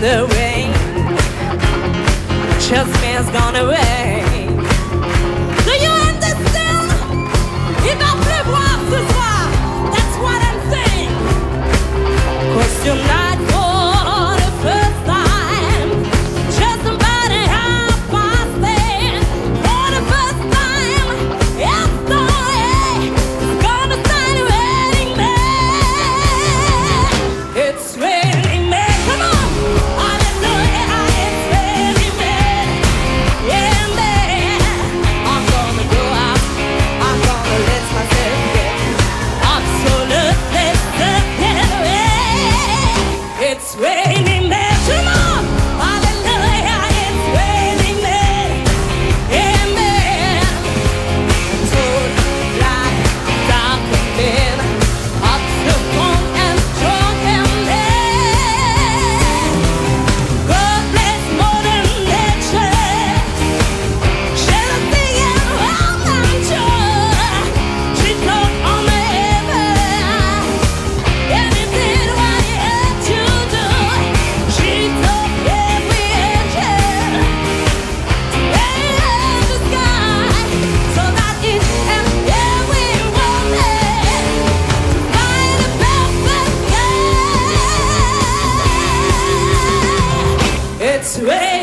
the rain just means gone away. Raining.